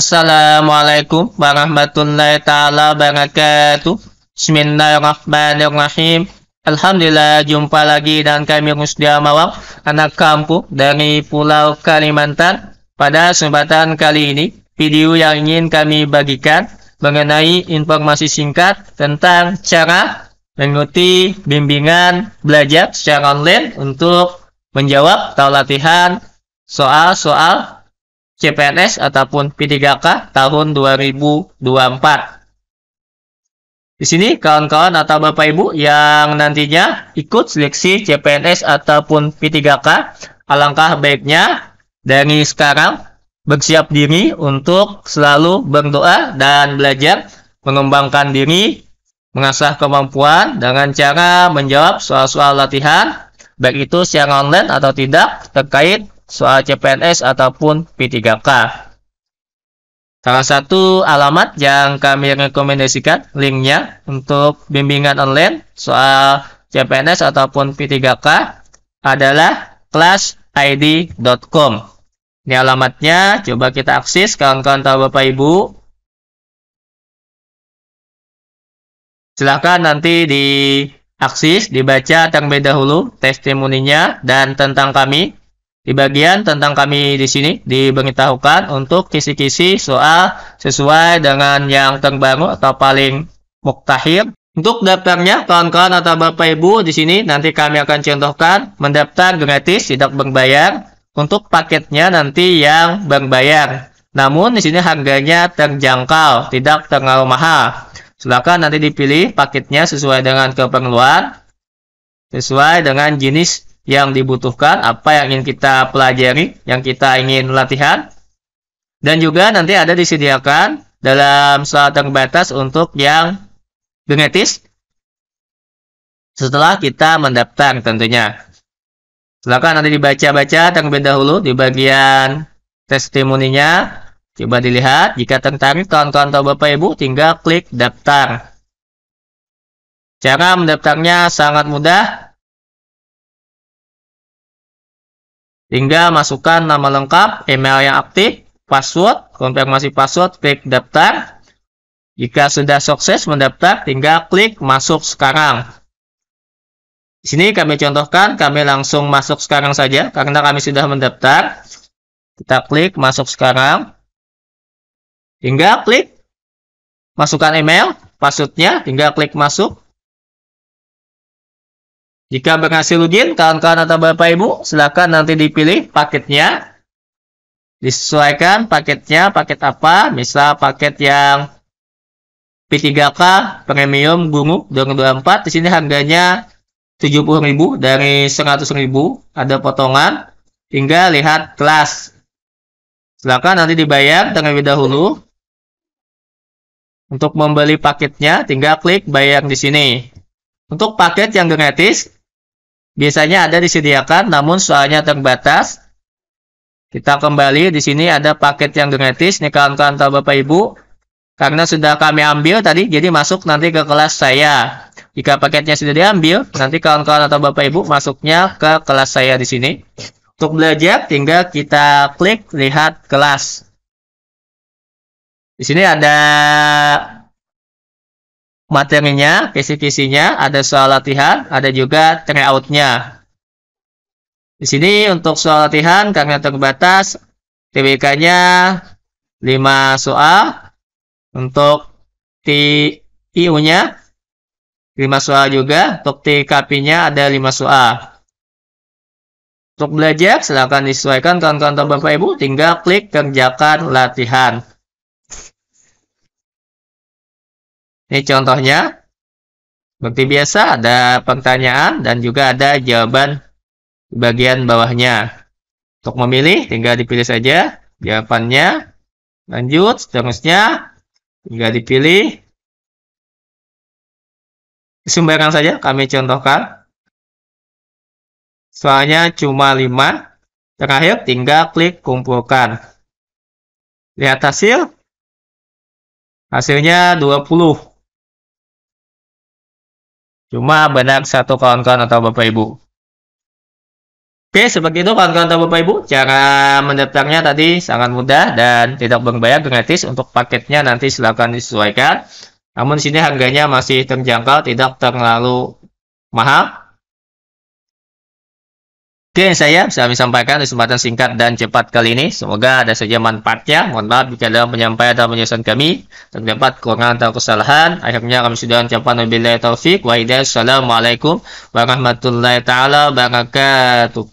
Assalamualaikum warahmatullahi taala wabarakatuh. Bismillahirrahmanirrahim. Alhamdulillah jumpa lagi dengan kami Musdia Mawang, anak kampung dari Pulau Kalimantan. Pada kesempatan kali ini, video yang ingin kami bagikan mengenai informasi singkat tentang cara mengikuti bimbingan belajar secara online untuk menjawab atau latihan soal-soal CPNS ataupun P3K tahun 2024. Di sini kawan-kawan atau Bapak Ibu yang nantinya ikut seleksi CPNS ataupun P3K, alangkah baiknya dari sekarang bersiap diri untuk selalu berdoa dan belajar mengembangkan diri, mengasah kemampuan dengan cara menjawab soal-soal latihan, baik itu secara online atau tidak terkait soal CPNS ataupun P3K. Salah satu alamat yang kami rekomendasikan linknya untuk bimbingan online soal CPNS ataupun P3K adalah classid.com. Ini alamatnya, coba kita akses kawan-kawan tahu Bapak Ibu. Silahkan nanti diakses, dibaca terlebih dahulu testimoninya dan tentang kami di bagian tentang kami di sini diberitahukan untuk kisi-kisi soal sesuai dengan yang terbaru atau paling muktahir. Untuk daftarnya, kawan-kawan atau Bapak Ibu di sini nanti kami akan contohkan mendaftar gratis tidak berbayar untuk paketnya nanti yang berbayar. Namun di sini harganya terjangkau, tidak terlalu mahal. Silakan nanti dipilih paketnya sesuai dengan keperluan, sesuai dengan jenis yang dibutuhkan, apa yang ingin kita pelajari, yang kita ingin latihan. Dan juga nanti ada disediakan dalam slot terbatas untuk yang genetis setelah kita mendaftar tentunya. Silakan nanti dibaca-baca terlebih dahulu di bagian testimoninya. Coba dilihat, jika tertarik kawan-kawan atau Bapak Ibu tinggal klik daftar. Cara mendaftarnya sangat mudah, Tinggal masukkan nama lengkap, email yang aktif, password, konfirmasi password, klik daftar. Jika sudah sukses mendaftar, tinggal klik masuk sekarang. Di sini kami contohkan, kami langsung masuk sekarang saja karena kami sudah mendaftar. Kita klik masuk sekarang. Tinggal klik masukkan email, passwordnya, tinggal klik masuk. Jika berhasil login, kawan-kawan atau Bapak Ibu, silakan nanti dipilih paketnya. Disesuaikan paketnya, paket apa? Misal paket yang P3K Premium Gunung 2024 di sini harganya 70.000 dari 100.000 ada potongan hingga lihat kelas. Silakan nanti dibayar terlebih dahulu. Untuk membeli paketnya tinggal klik bayar di sini. Untuk paket yang gratis biasanya ada disediakan namun soalnya terbatas. Kita kembali di sini ada paket yang gratis nih kawan-kawan atau Bapak Ibu. Karena sudah kami ambil tadi jadi masuk nanti ke kelas saya. Jika paketnya sudah diambil, nanti kawan-kawan atau Bapak Ibu masuknya ke kelas saya di sini. Untuk belajar tinggal kita klik lihat kelas. Di sini ada materinya, kisi-kisinya, ada soal latihan, ada juga tryout-nya. Di sini untuk soal latihan karena terbatas, TBK-nya 5 soal. Untuk TIU-nya 5 soal juga. Untuk TKP-nya ada 5 soal. Untuk belajar, silahkan disesuaikan kawan-kawan Bapak Ibu, tinggal klik kerjakan latihan. Ini contohnya. Seperti biasa ada pertanyaan dan juga ada jawaban di bagian bawahnya. Untuk memilih tinggal dipilih saja jawabannya. Lanjut, seterusnya tinggal dipilih. Sumberan saja kami contohkan. Soalnya cuma 5. Terakhir tinggal klik kumpulkan. Lihat hasil. Hasilnya 20. Cuma benar satu kawan-kawan atau Bapak Ibu. Oke, seperti itu kawan-kawan Bapak Ibu. Cara mendaftarnya tadi sangat mudah dan tidak berbayar gratis. Untuk paketnya nanti silakan disesuaikan. Namun sini harganya masih terjangkau, tidak terlalu mahal. Oke, saya kami sampaikan kesempatan singkat dan cepat kali ini. Semoga ada saja manfaatnya. Mohon maaf jika dalam penyampaian dan penyelesaian kami terdapat kekurangan atau kesalahan. Akhirnya kami sudah mencapai wabillahi taufiq wa. Assalamualaikum warahmatullahi taala wabarakatuh.